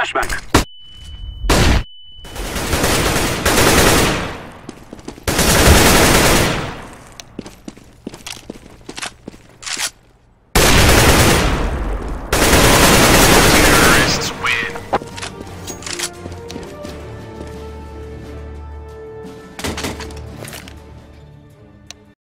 Flashback.